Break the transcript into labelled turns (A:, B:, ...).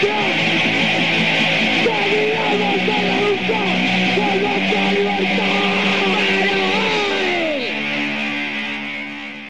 A: down.